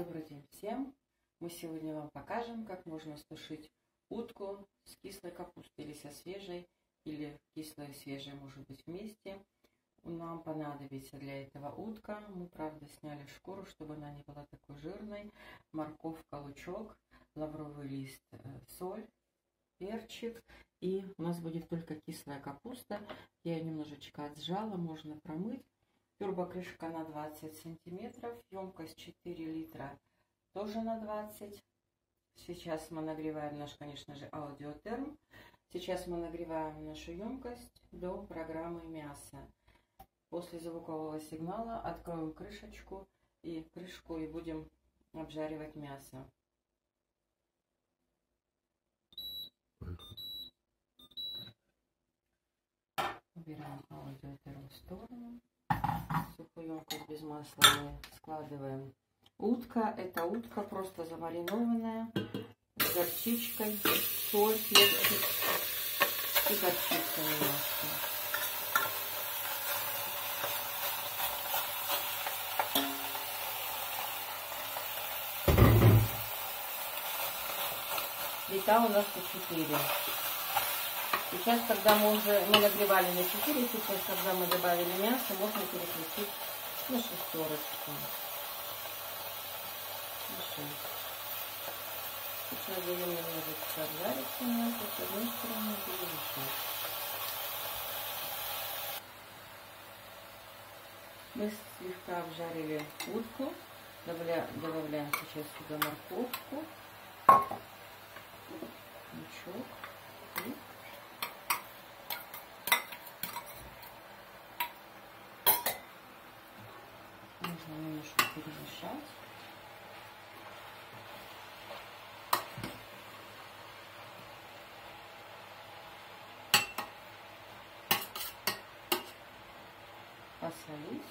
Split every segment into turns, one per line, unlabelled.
Добрый день всем! Мы сегодня вам покажем, как можно сушить утку с кислой капустой или со свежей, или кислая и свежая может быть вместе. Нам понадобится для этого утка. Мы, правда, сняли шкуру, чтобы она не была такой жирной. Морковка, лучок, лавровый лист, э, соль, перчик. И у нас будет только кислая капуста. Я ее немножечко отжала, можно промыть. Турбокрышка на 20 сантиметров, емкость 4 литра тоже на 20. Сейчас мы нагреваем наш, конечно же, аудиотерм. Сейчас мы нагреваем нашу емкость до программы мяса. После звукового сигнала откроем крышечку и крышку и будем обжаривать мясо. Убираем аудиотерм в сторону емкость без масла мы складываем. Утка, это утка просто замаринованная с горчичкой, соль, перчик и горчица немножко. Плита у нас по 4. Сейчас, когда мы уже мы нагревали на 4, сейчас, когда мы добавили мясо, можно переключить на шестерочку. Сейчас даем немножечко обжариться мясо с одной стороны и еще. Мы слегка обжарили утку. Добавляем, добавляем сейчас сюда морковку, лучок и нужно немножко перемешать. Посолить.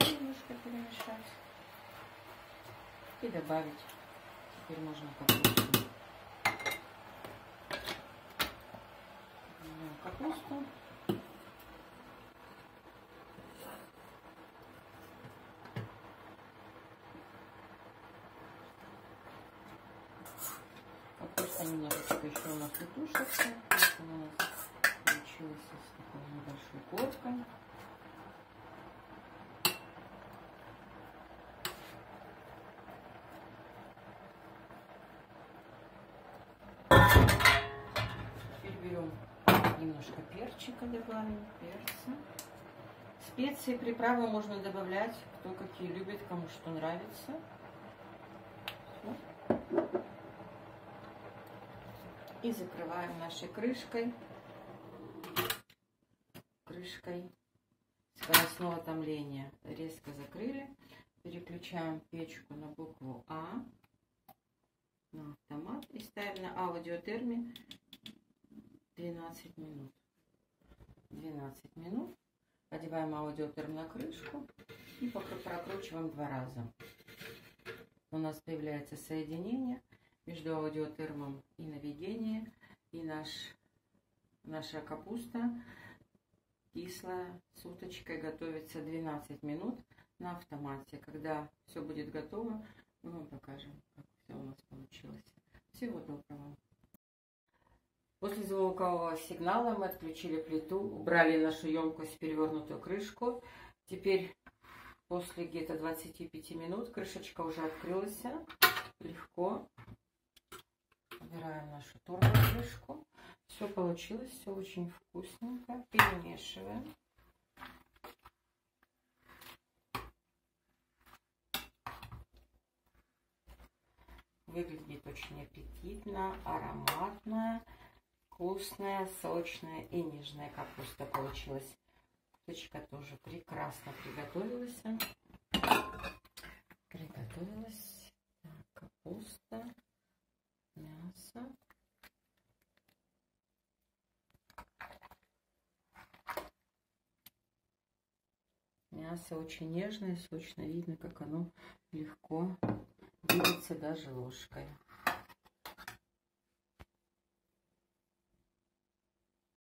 немножко перемешать и добавить. Теперь можно капусту. Капусту. Капуста немножечко еще у нас не тушится. у нас получилось с такой небольшой коркой. Немножко перчика добавим, перца. Специи, приправы можно добавлять, кто какие любит, кому что нравится. И закрываем нашей крышкой. Крышкой скоростного томления. Резко закрыли. Переключаем печку на букву А на автомат и ставим на аудиотерме 12 минут. 12 минут. Одеваем аудиотерм на крышку и прокручиваем два раза. У нас появляется соединение между аудиотермом и наведение. И наш, наша капуста кислая с уточкой готовится 12 минут на автомате. Когда все будет готово, мы вам покажем, как все у нас получилось. Всего доброго! После звукового сигнала мы отключили плиту, убрали нашу емкость, перевернутую крышку. Теперь после где-то 25 минут крышечка уже открылась. Легко. Убираем нашу турбокрышку. Все получилось, все очень вкусненько. Перемешиваем. Выглядит очень аппетитно, ароматно вкусная, сочная и нежная капуста получилась. Куточка тоже прекрасно приготовилась. Приготовилась так, капуста, мясо. Мясо очень нежное, сочно. Видно, как оно легко видится даже ложкой.